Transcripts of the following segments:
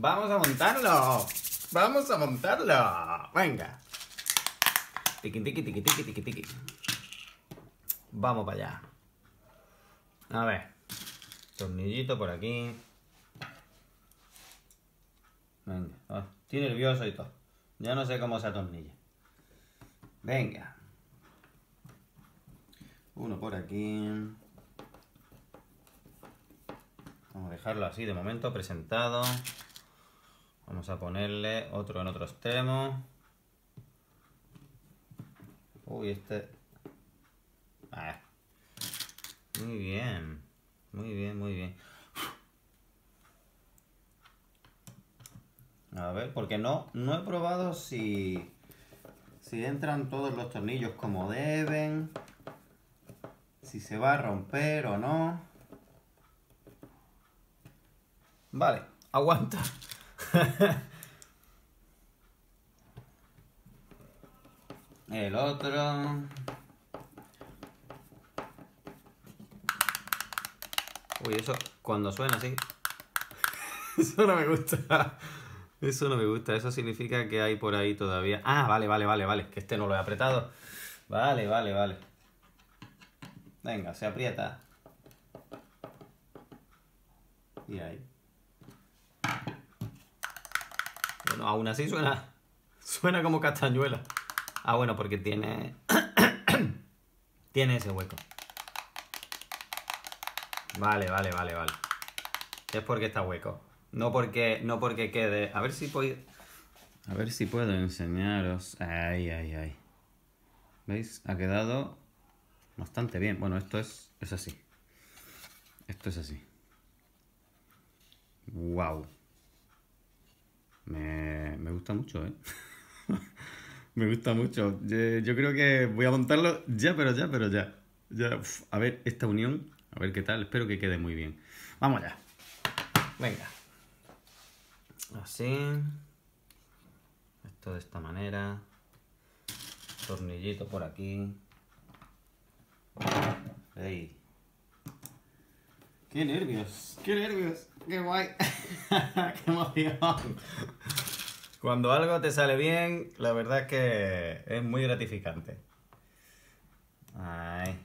Vamos a montarlo. Vamos a montarlo. Venga. Tiki, tiki, tiki, tiki, tiki, tiki. Vamos para allá. A ver. Tornillito por aquí. Venga. estoy nervioso y todo. Ya no sé cómo se atornilla. Venga. Uno por aquí. Vamos a dejarlo así de momento presentado. Vamos a ponerle otro en otro extremo. Uy, este... Ah. Muy bien. Muy bien, muy bien. A ver, porque no, no he probado si, si entran todos los tornillos como deben. Si se va a romper o no. Vale, aguanta. El otro. Uy, eso cuando suena así. Eso no me gusta. Eso no me gusta. Eso significa que hay por ahí todavía. Ah, vale, vale, vale, vale. Que este no lo he apretado. Vale, vale, vale. Venga, se aprieta. Y ahí. Bueno, aún así suena. Suena como castañuela. Ah, bueno, porque tiene. tiene ese hueco. Vale, vale, vale, vale. Es porque está hueco. No porque, no porque quede. A ver si puedo. A ver si puedo enseñaros. Ay, ay, ay. ¿Veis? Ha quedado bastante bien. Bueno, esto es, es así. Esto es así. Wow. Me, me gusta mucho, ¿eh? me gusta mucho. Yo, creo que voy a montarlo ya, pero ya, pero ya. ya a ver esta unión. A ver qué tal. Espero que quede muy bien. Vamos ya. Venga. Así. Esto de esta manera. Tornillito por aquí. ¡Ey! ¡Qué nervios! ¡Qué nervios! ¡Qué guay! ¡Qué emoción! Cuando algo te sale bien, la verdad es que es muy gratificante. Ahí.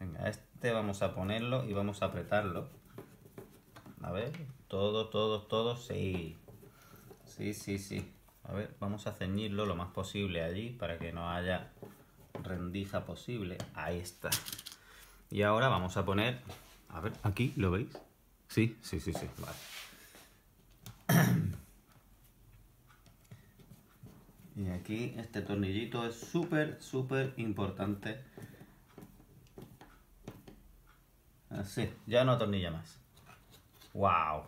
Venga, este vamos a ponerlo y vamos a apretarlo. A ver, todo, todo, todo, sí. Sí, sí, sí. A ver, vamos a ceñirlo lo más posible allí para que no haya rendija posible. Ahí está. Y ahora vamos a poner... A ver, aquí, ¿lo veis? Sí, sí, sí, sí, vale. Y aquí este tornillito es súper, súper importante. Así, ya no atornilla más. ¡Wow!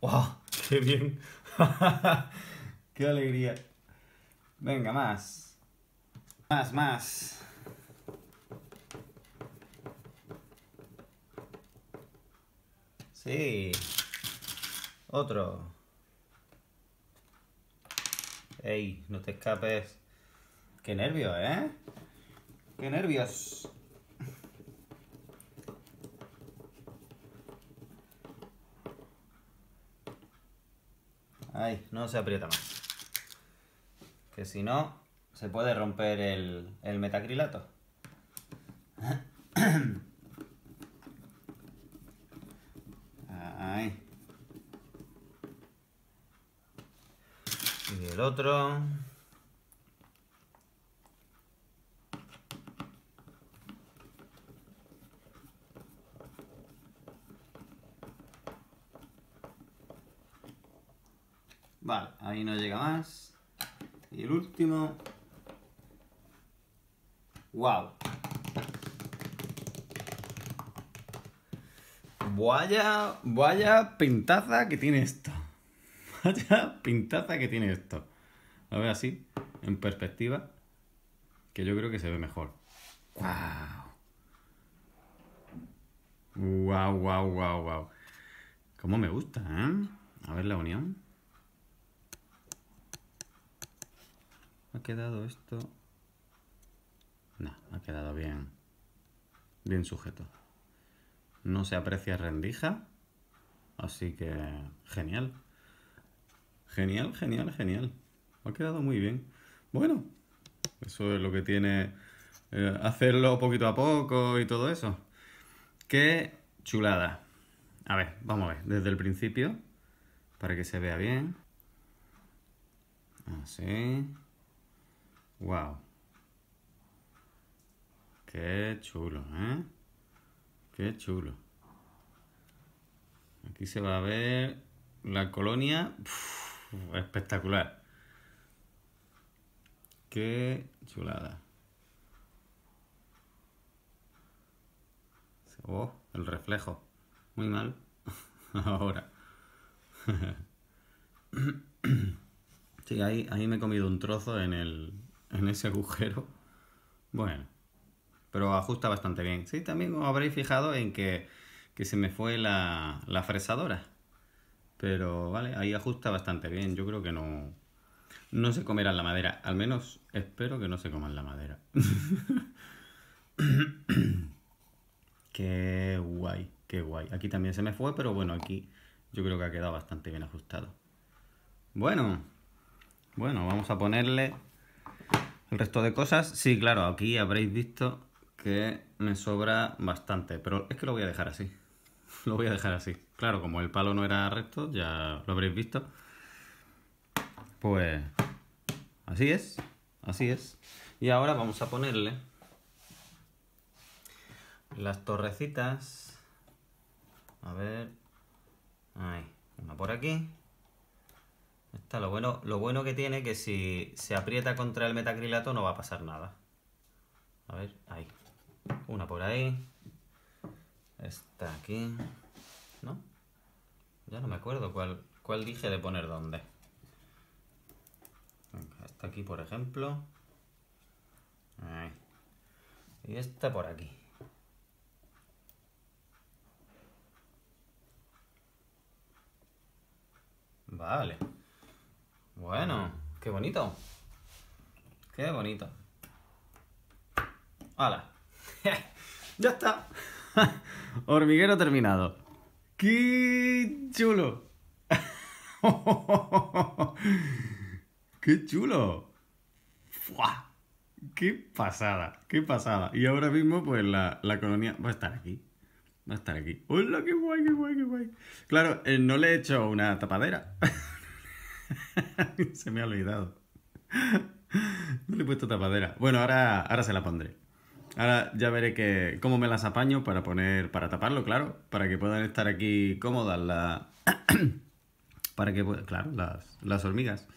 ¡Wow! ¡Qué bien! ¡Qué alegría! Venga, más. Más, más. Sí. Otro. Ey, no te escapes. Qué nervios, ¿eh? Qué nervios. Ay, no se aprieta más. Que si no, se puede romper el, el metacrilato. Ahí. Y el otro. Vale, ahí no llega más. Y el último. ¡Wow! Vaya, vaya pintaza que tiene esto. Vaya pintaza que tiene esto. A ver así, en perspectiva, que yo creo que se ve mejor. ¡Wow! ¡Wow, wow, wow, wow! ¿Cómo me gusta, eh? A ver la unión. ¿Ha quedado esto? No, ha quedado bien. Bien sujeto. No se aprecia rendija. Así que genial. Genial, genial, genial. Ha quedado muy bien. Bueno, eso es lo que tiene eh, hacerlo poquito a poco y todo eso. Qué chulada. A ver, vamos a ver, desde el principio, para que se vea bien. Así. Wow. Qué chulo, ¿eh? Qué chulo. Aquí se va a ver la colonia. Espectacular. Qué chulada. Oh, el reflejo. Muy mal. Ahora. sí, ahí, ahí me he comido un trozo en, el, en ese agujero. Bueno. Pero ajusta bastante bien. Sí, también os habréis fijado en que, que se me fue la, la fresadora. Pero vale, ahí ajusta bastante bien. Yo creo que no, no se comerán la madera. Al menos espero que no se coman la madera. qué guay, qué guay. Aquí también se me fue, pero bueno, aquí yo creo que ha quedado bastante bien ajustado. Bueno, bueno, vamos a ponerle el resto de cosas. Sí, claro, aquí habréis visto que me sobra bastante, pero es que lo voy a dejar así. Lo voy a dejar así. Claro, como el palo no era recto, ya lo habréis visto. Pues así es, así es. Y ahora vamos a ponerle las torrecitas. A ver. Ahí, una por aquí. Está lo bueno, lo bueno que tiene que si se aprieta contra el metacrilato no va a pasar nada. A ver, ahí. Una por ahí. Esta aquí. ¿No? Ya no me acuerdo cuál, cuál dije de poner dónde. Esta aquí, por ejemplo. Y esta por aquí. Vale. Bueno, qué bonito. Qué bonito. ¡Hala! ya está. Hormiguero terminado. ¡Qué chulo! ¡Qué chulo! ¡Fua! ¡Qué pasada! ¡Qué pasada! Y ahora mismo, pues la, colonia va a estar aquí. Va a estar aquí. ¡Hola, qué guay, qué guay, qué guay! Claro, eh, no le he hecho una tapadera. se me ha olvidado. No le he puesto tapadera. Bueno, ahora, ahora se la pondré. Ahora ya veré que, cómo me las apaño para poner, para taparlo, claro, para que puedan estar aquí cómodas la, para que, claro, las, las hormigas.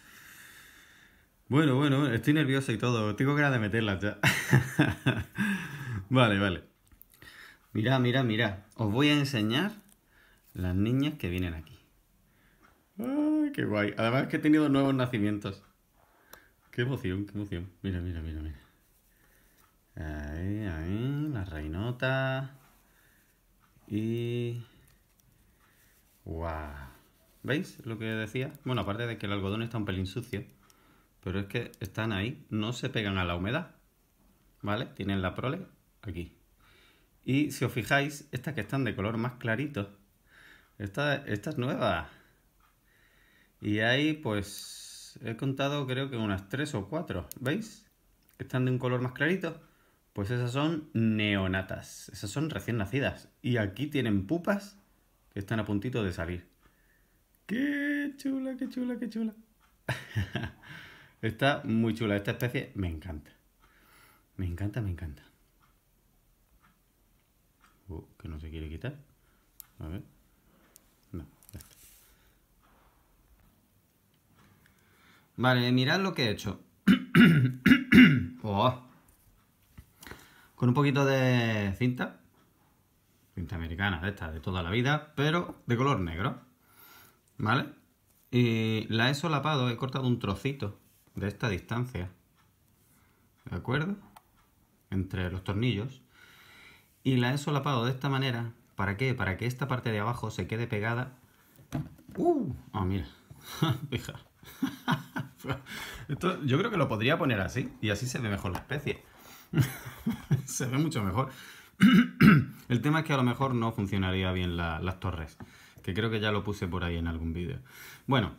Bueno, bueno, estoy nervioso y todo. Tengo ganas de meterlas ya. vale, vale. Mira, mira, mira. Os voy a enseñar las niñas que vienen aquí. ¡Ay, qué guay! Además que he tenido nuevos nacimientos. Qué emoción, qué emoción. Mira, mira, mira, mira. Ahí, ahí, la reinota. Y... ¡Guau! ¿Veis lo que decía? Bueno, aparte de que el algodón está un pelín sucio. Pero es que están ahí, no se pegan a la humedad. ¿Vale? Tienen la prole aquí. Y si os fijáis, estas que están de color más clarito, esta, esta es nueva. Y ahí, pues, he contado creo que unas tres o cuatro. ¿Veis? Que están de un color más clarito. Pues esas son neonatas. Esas son recién nacidas. Y aquí tienen pupas que están a puntito de salir. ¡Qué chula, qué chula, qué chula! Está muy chula. Esta especie me encanta. Me encanta, me encanta. Uh, que no se quiere quitar. A ver. No, ya está. Vale, mirad lo que he hecho. oh. Con un poquito de cinta. Cinta americana, de esta, de toda la vida, pero de color negro. ¿Vale? Y la he solapado, he cortado un trocito de esta distancia. ¿De acuerdo? Entre los tornillos. Y la he solapado de esta manera. ¿Para qué? Para que esta parte de abajo se quede pegada. ¡Uh! Ah, mira. Fija. Esto, yo creo que lo podría poner así. Y así se ve mejor la especie. se ve mucho mejor. El tema es que a lo mejor no funcionaría bien las torres. Que creo que ya lo puse por ahí en algún vídeo. Bueno,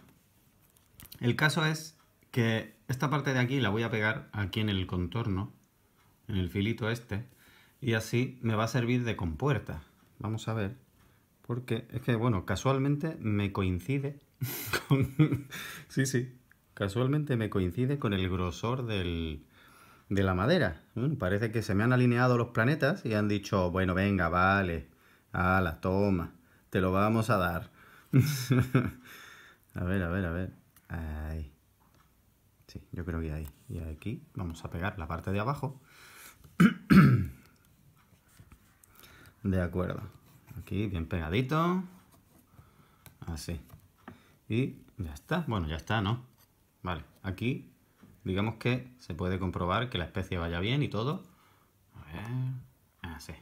El caso es que esta parte de aquí la voy a pegar aquí en el contorno, en el filito este, y así me va a servir de compuerta. Vamos a ver, porque es que, bueno, casualmente me coincide con... sí, sí, casualmente me coincide con el grosor del, de la madera. parece que se me han alineado los planetas y han dicho, bueno, venga, vale, ala, toma, te lo vamos a dar. a ver, a ver, a ver. Ahí. Sí, yo creo que ahí. Y aquí vamos a pegar la parte de abajo. de acuerdo. Aquí bien pegadito. Así. Y ya está. Bueno, ya está, ¿no? Vale, aquí digamos que se puede comprobar que la especie vaya bien y todo. A ver, así.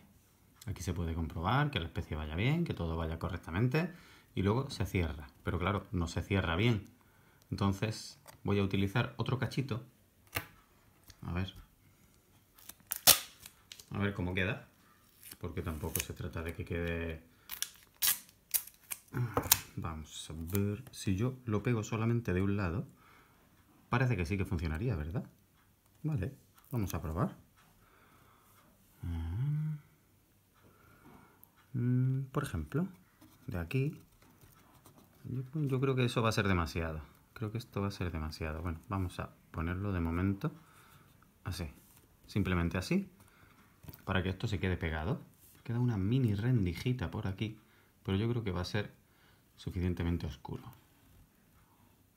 Aquí se puede comprobar que la especie vaya bien, que todo vaya correctamente y luego se cierra. Pero claro, no se cierra bien. Entonces voy a utilizar otro cachito. A ver. A ver cómo queda. Porque tampoco se trata de que quede... Vamos a ver si yo lo pego solamente de un lado. Parece que sí que funcionaría, ¿verdad? Vale, vamos a probar. Mm, por ejemplo, de aquí, yo, creo que eso va a ser demasiado. Creo que esto va a ser demasiado. Bueno, vamos a ponerlo de momento así. Simplemente así. Para que esto se quede pegado. Queda una mini rendijita por aquí. Pero yo creo que va a ser suficientemente oscuro.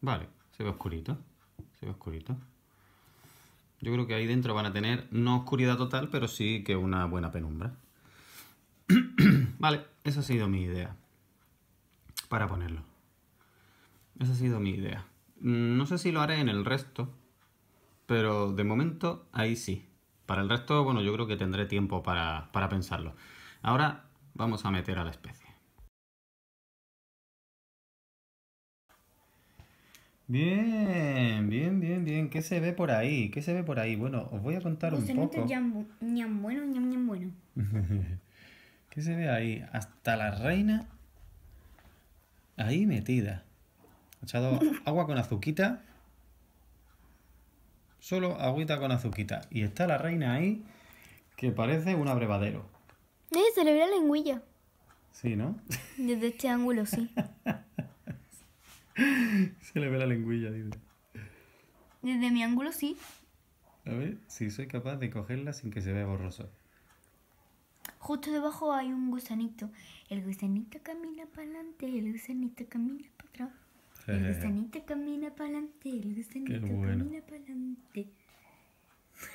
Vale, se ve oscurito. Oscurito. Yo creo que ahí dentro van a tener, no oscuridad total, pero sí que una buena penumbra. vale, esa ha sido mi idea. Para ponerlo. Esa ha sido mi idea. No sé si lo haré en el resto, pero de momento ahí sí. Para el resto, bueno, yo creo que tendré tiempo para, para pensarlo. Ahora vamos a meter a la especie. Bien, bien, bien, bien. ¿Qué se ve por ahí? ¿Qué se ve por ahí? Bueno, os voy a contar un poco. ñam bueno, ñam, ñam bueno. ¿Qué se ve ahí? Hasta la reina ahí metida. Ha echado agua con azuquita. Solo agüita con azuquita. Y está la reina ahí que parece un abrevadero. Eh, se le ve la lengüilla. Sí, ¿no? Desde este ángulo, sí. Se le ve la lengüilla, dice. Desde mi ángulo sí. A ver si soy capaz de cogerla sin que se vea borroso. Justo debajo hay un gusanito. El gusanito camina para adelante, el gusanito camina para atrás. El gusanito camina para adelante, el gusanito camina para adelante.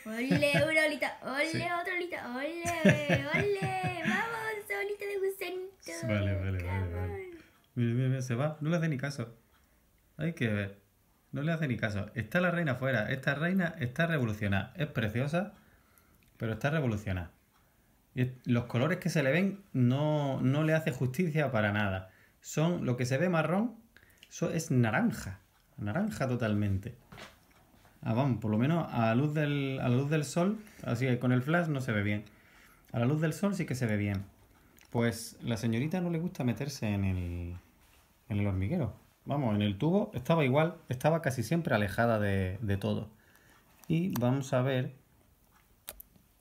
Ole, una olita, ole, otra olita, ole, ole, vamos, olita de gusanito. Vale, vale, vale, vale. Mira, mira, mira, se va, no le hace ni caso. Hay que ver. No le hace ni caso. Está la reina afuera. Esta reina está revolucionada. Es preciosa, pero está revolucionada. Y los colores que se le ven no, no le hace justicia para nada. Son lo que se ve marrón, eso es naranja. Naranja totalmente. Ah, vamos, por lo menos a la luz del, a luz del sol, así que con el flash no se ve bien. A la luz del sol sí que se ve bien. Pues la señorita no le gusta meterse en el, en el hormiguero. Vamos, en el tubo estaba igual, estaba casi siempre alejada de, todo. Y vamos a ver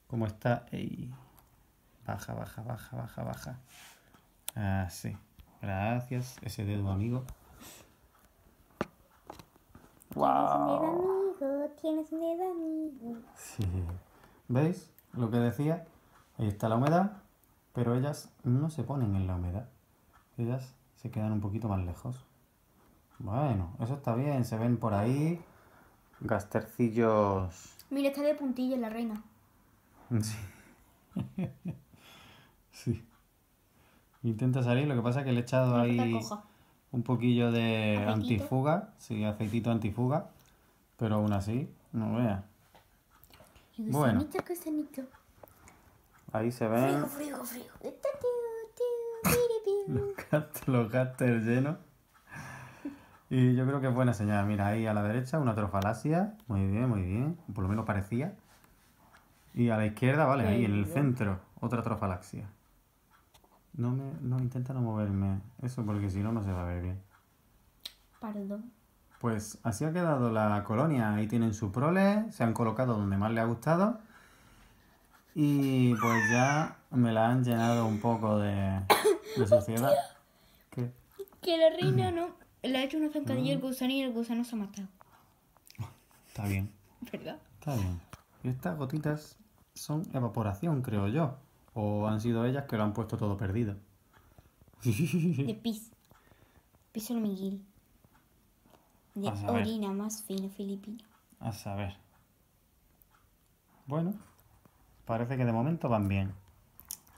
cómo está. Baja, baja, baja, baja, baja. Así. Gracias, ese dedo amigo. ¡Wow! Tienes un dedo amigo. Sí. ¿Veis lo que decía? Ahí está la humedad, pero ellas no se ponen en la humedad. Ellas se quedan un poquito más lejos. Bueno, eso está bien, se ven por ahí gastercillos. Mira, está de puntilla la reina. Sí. sí. Intenta salir, lo que pasa es que le he echado ahí un poquillo de antifuga, sí, aceitito antifuga, pero aún así, no vea. Bueno. Ahí se ven. Frigo, frigo, frigo. los gatos llenos. Y yo creo que es buena señal. Mira, ahí a la derecha una trofalasia. Muy bien, muy bien. Por lo menos parecía. Y a la izquierda, vale, ahí en el centro, otra trofalaxia. No me, no intenta no moverme. Eso porque si no, no se va a ver bien. Perdón. pues así ha quedado la colonia. Ahí tienen su prole, se han colocado donde más le ha gustado. Y pues ya me la han llenado un poco de, de suciedad. ¿Qué? Que la reina no. Le ha hecho una zancadilla al gusano y el gusano se ha matado. Está bien. ¿Verdad? Está bien. Y estas gotitas son evaporación, creo yo. O han sido ellas que lo han puesto todo perdido. De pis. Pis hormiguil. De orina más fino filipino. A saber. Bueno, parece que de momento van bien.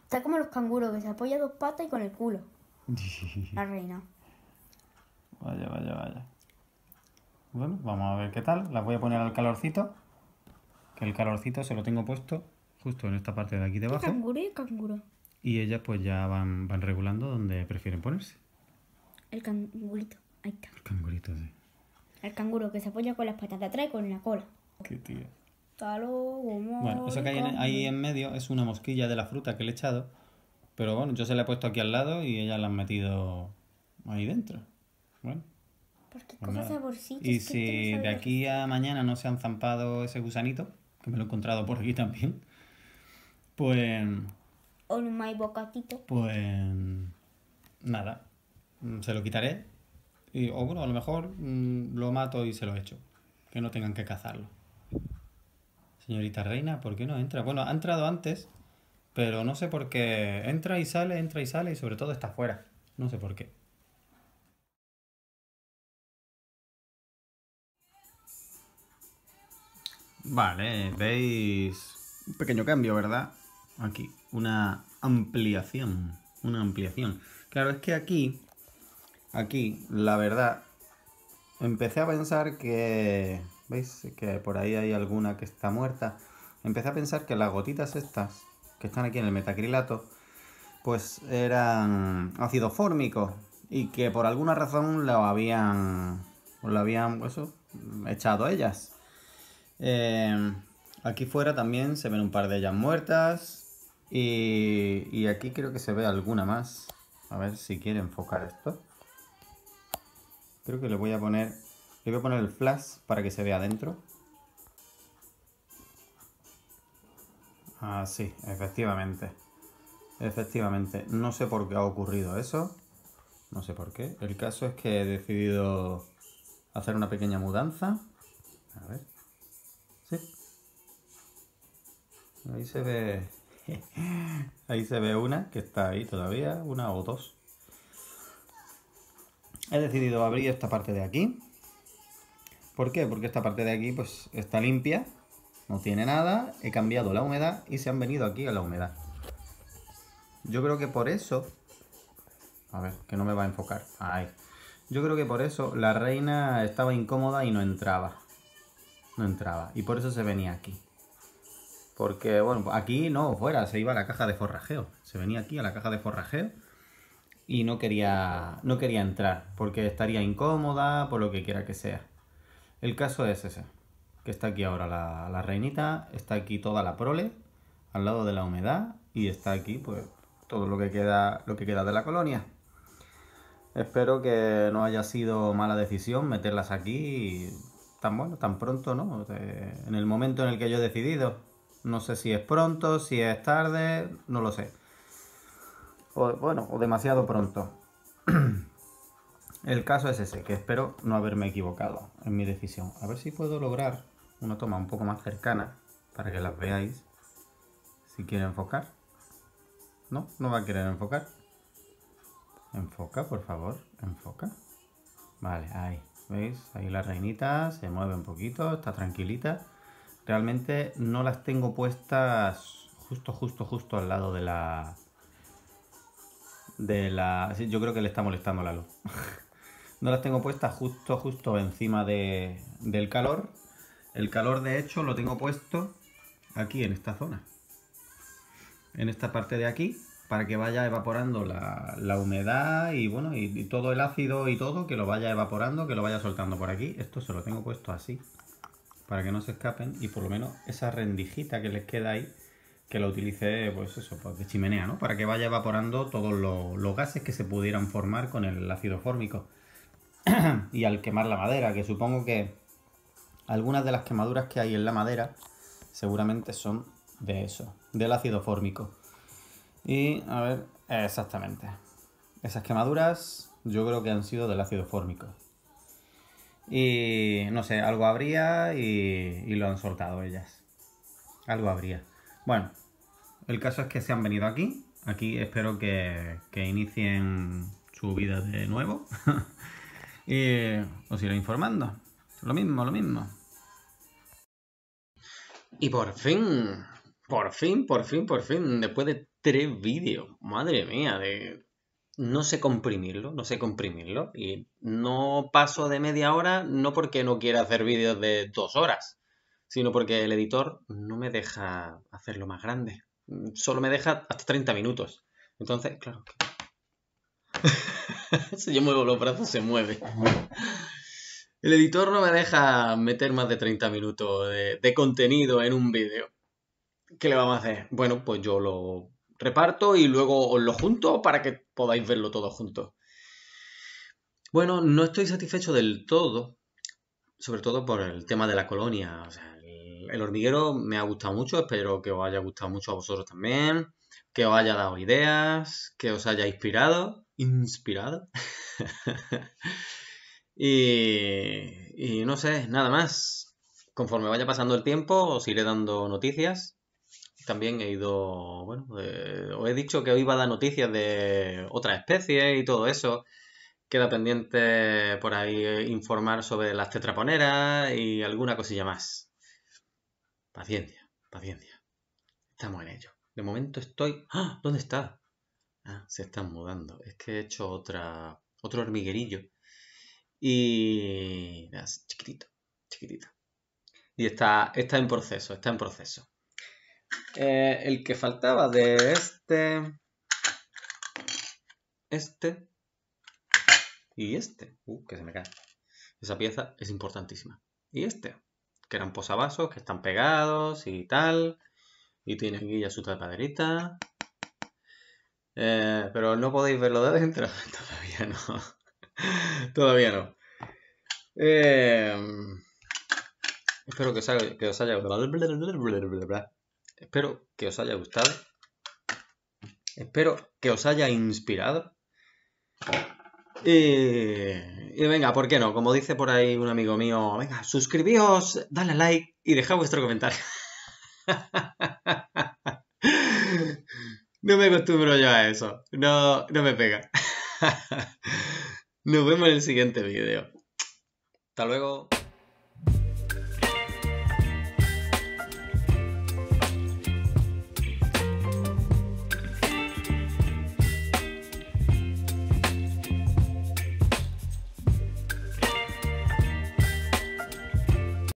Está como los canguros que se apoya dos patas y con el culo. La reina. Vaya, vaya, vaya. Bueno, vamos a ver qué tal. Las voy a poner al calorcito. Que el calorcito se lo tengo puesto justo en esta parte de aquí debajo. Canguro y canguro. Y ellas pues ya van, van regulando donde prefieren ponerse. El cangurito. Ahí está. El cangurito, sí. El canguro que se apoya con las patas de atrás y con la cola. Qué tío. Bueno, eso que hay en- ahí en medio es una mosquilla de la fruta que le he echado. Pero bueno, yo se la he puesto aquí al lado y ellas la han metido ahí dentro. Bueno. Porque pues coge saborcito. Y no si de aquí a mañana no se han zampado ese gusanito, que me lo he encontrado por aquí también, pues, O maíz bocatito. pues nada, se lo quitaré. Y, o bueno, a lo mejor mm, lo mato y se lo echo, que no tengan que cazarlo. Señorita Reina, ¿por qué no entra? Bueno, ha entrado antes, pero no sé por qué. Entra y sale, entra y sale y sobre todo está fuera. No sé por qué. Vale, veis un pequeño cambio, ¿verdad? Aquí, una ampliación, una ampliación. Claro, es que aquí, aquí, la verdad, empecé a pensar que, ¿veis? Que por ahí hay alguna que está muerta. Empecé a pensar que las gotitas estas, que están aquí en el metacrilato, pues eran ácido fórmico y que por alguna razón lo habían, lo habían, eso, echado ellas. Eh, aquí fuera también se ven un par de ellas muertas. Y, y aquí creo que se ve alguna más. A ver si quiere enfocar esto. Creo que le voy a poner. Le voy a poner el flash para que se vea adentro. Ah, sí, efectivamente. Efectivamente. No sé por qué ha ocurrido eso. No sé por qué. El caso es que he decidido hacer una pequeña mudanza. A ver. Ahí se ve. Ahí se ve una que está ahí todavía, una o dos. He decidido abrir esta parte de aquí. ¿Por qué? Porque esta parte de aquí pues está limpia, no tiene nada, he cambiado la humedad y se han venido aquí a la humedad. Yo creo que por eso... A ver, que no me va a enfocar. Ahí. Yo creo que por eso la reina estaba incómoda y no entraba. No entraba. Y por eso se venía aquí. Porque, bueno, aquí no, fuera, se iba a la caja de forrajeo. Se venía aquí a la caja de forrajeo y no quería, no quería entrar porque estaría incómoda, por lo que quiera que sea. El caso es ese, que está aquí ahora la, la reinita, está aquí toda la prole, al lado de la humedad, y está aquí, pues, todo lo que queda, lo que queda de la colonia. Espero que no haya sido mala decisión meterlas aquí tan bueno, tan pronto, ¿no? De- en el momento en el que yo he decidido. No sé si es pronto, si es tarde, no lo sé. O, bueno, o demasiado pronto. El caso es ese, que espero no haberme equivocado en mi decisión. A ver si puedo lograr una toma un poco más cercana para que las veáis. Si quiere enfocar. No, no va a querer enfocar. Enfoca, por favor, enfoca. Vale, ahí. ¿Veis? Ahí la reinita se mueve un poquito, está tranquilita. Realmente no las tengo puestas justo, justo, justo al lado de la... De la... sí, yo creo que le está molestando la luz. no las tengo puestas justo, justo encima de, del calor. El calor, de hecho, lo tengo puesto aquí, en esta zona. En esta parte de aquí, para que vaya evaporando la, la humedad y bueno, y, y todo el ácido y todo, que lo vaya evaporando, que lo vaya soltando por aquí. Esto se lo tengo puesto así, para que no se escapen y por lo menos esa rendijita que les queda ahí, que la utilice, pues eso, pues de chimenea, ¿no? Para que vaya evaporando todos los, los gases que se pudieran formar con el ácido fórmico. y al quemar la madera, que supongo que algunas de las quemaduras que hay en la madera seguramente son de eso, del ácido fórmico. Y a ver, exactamente. Esas quemaduras yo creo que han sido del ácido fórmico. Y no sé, algo habría y, lo han soltado ellas. Algo habría. Bueno, el caso es que se han venido aquí. Aquí espero que, que inicien su vida de nuevo. y os iré informando. Lo mismo, lo mismo. Y por fin, por fin, por fin, por fin, después de tres vídeos, madre mía, de no sé comprimirlo, no sé comprimirlo. Y no paso de media hora, no porque no quiera hacer vídeos de dos horas, sino porque el editor no me deja hacerlo más grande. Solo me deja hasta 30 minutos. Entonces, claro si yo muevo los brazos, se mueve. El editor no me deja meter más de 30 minutos de, de contenido en un vídeo. ¿Qué le vamos a hacer? Bueno, pues yo lo reparto y luego os lo junto para que podáis verlo todo juntos. Bueno, no estoy satisfecho del todo, sobre todo por el tema de la colonia. el, hormiguero me ha gustado mucho, espero que os haya gustado mucho a vosotros también, que os haya dado ideas, que os haya inspirado. Inspirado. y, y no sé, nada más. Conforme vaya pasando el tiempo, os iré dando noticias también he ido, bueno, eh, os he dicho que hoy iba a dar noticias de otras especies y todo eso. Queda pendiente por ahí eh, informar sobre las tetraponeras y alguna cosilla más. Paciencia, paciencia. Estamos en ello. De momento estoy... ¡Ah! ¿Dónde está? Ah, se están mudando. Es que he hecho otra, otro hormiguerillo. Y... Chiquitito, chiquitito. Y está, está en proceso, está en proceso. Eh, el que faltaba de este, este y este. Uh, que se me cae. Esa pieza es importantísima. Y este, que eran posavasos, que están pegados y tal. Y tiene aquí ya su tapaderita. Eh, pero no podéis verlo de dentro. Todavía no. Todavía no. Eh, espero que os haya, que os haya... Espero que os haya gustado. Espero que os haya inspirado. Y, venga, ¿por qué no? Como dice por ahí un amigo mío, venga, suscribíos, dale like y dejad vuestro comentario. no me acostumbro yo a eso. No, no me pega. Nos vemos en el siguiente vídeo. Hasta luego.